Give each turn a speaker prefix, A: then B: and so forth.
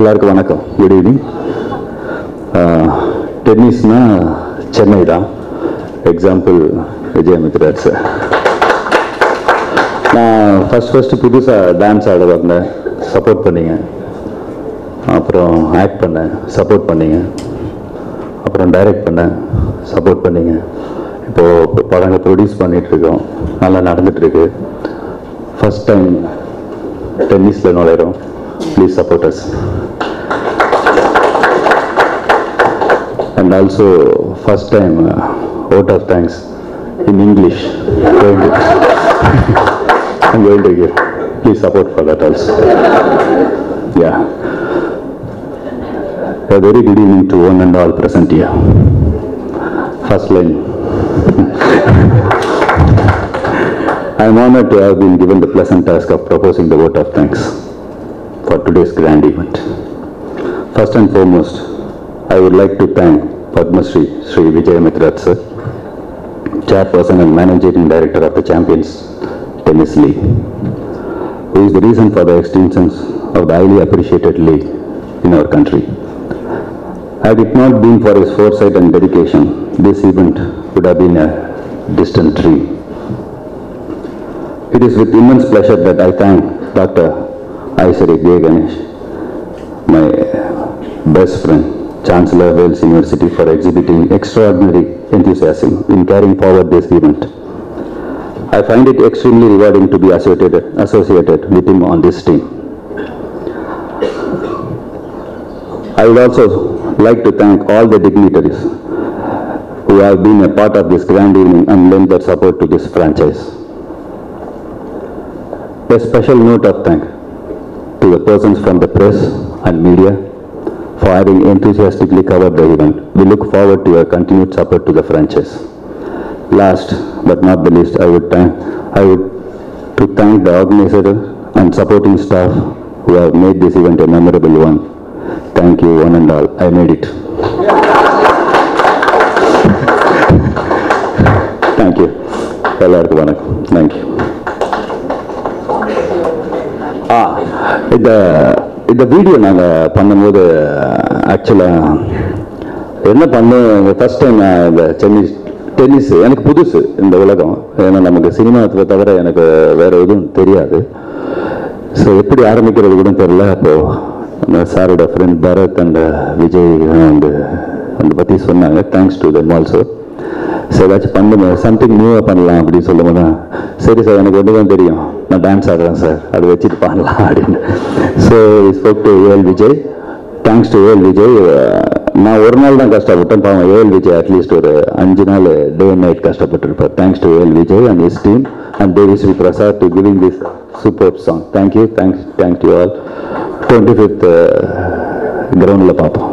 A: எல்லாருக்கும் வணக்கம். Good evening டென்னிஸ்னா Chennai தான். எக்ஸாம்பிள் விஜயமித்ராஜ் சார் நான் ஃபஸ்ட் ஃபஸ்ட்டு புதுசாக டான்ஸ் ஆட வந்தேன். சப்போர்ட் பண்ணிங்க. அப்புறம் ஆக்ட் பண்ணேன். சப்போர்ட் பண்ணிங்க. அப்புறம் டைரக்ட் பண்ணேன். சப்போர்ட் பண்ணிங்க. இப்போது படங்கள் ப்ரொடியூஸ் பண்ணிகிட்ருக்கோம் நல்லா நடந்துகிட்ருக்கு ஃபஸ்ட் டைம் டென்னிஸில் நுழையிறோம். Please support us. And also, first time, uh, vote of thanks in English. I'm going to give. Please support for that also. Yeah. A very good evening to one and all present here. First line. I am honored to have been given the pleasant task of proposing the vote of thanks for today's grand event. First and foremost, I would like to thank Padma Shri Sri Vijay Amritraj sir, Chairperson and Managing Director of the Champions Tennis League, who is the reason for the extensions of the highly appreciated league in our country. Had it not been for his foresight and dedication, this event would have been a distant dream. It is with immense pleasure that I thank Dr. Ishari K. Ganesh, my best friend, Chancellor of Vels University for exhibiting extraordinary enthusiasm in carrying forward this event. I find it extremely rewarding to be associated, associated with him on this team. I would also like to thank all the dignitaries who have been a part of this grand evening and lent their support to this franchise. A special note of thanks the persons from the press and media for having enthusiastically covered the event. We look forward to your continued support to the franchise. Last but not the least, I would thank, I would to thank the organizer and supporting staff who have made this event a memorable one. Thank you one and all. I made it. Thank you. எல்லாருக்கும் வணக்கம் thank you ஆ இந்த இந்த video நாங்கள் பண்ணும்போது ஆக்சுவலாக என்ன பண்ணோம் first time நான் இந்த டென்னிஸ் டென்னிஸ் எனக்கு புதுசு இந்த உலகம். ஏன்னா நமக்கு சினிமாத்தில் தவிர எனக்கு வேறு எதுவும் தெரியாது. ஸோ எப்படி ஆரம்பிக்கிறது கூட தெரில அப்போது சாரோட ஃப்ரெண்ட் பரத் அண்ட் விஜய் வந்து அதை பற்றி சொன்னாங்க. தேங்க்ஸ் டு தெம் ஆல்சோ சரி ஏதாச்சும் பண்ணுங்க. சம்திங் நியூவாக பண்ணலாம் அப்படின்னு சொல்லும் தான் சரி சார் எனக்கு ஒன்று தான் தெரியும். நான் டான்ஸ் ஆடுறேன் சார் அதை வச்சுட்டு பாடலாம் அப்படின்னு. So spoke to AL Vijay thanks to AL Vijay நான் ஒரு நாள் தான் கஷ்டப்பட்டேன். பாவம் ஏஎல் விஜய் அட்லீஸ்ட் ஒரு அஞ்சு நாள் டே அண்ட் நைட் கஷ்டப்பட்டிருப்பார். Thanks to AL Vijay and is team and Devi Sri Prasad to giving this super song thank you thanks thank you all twenty fifth கிரவுண்டில் பார்ப்போம்.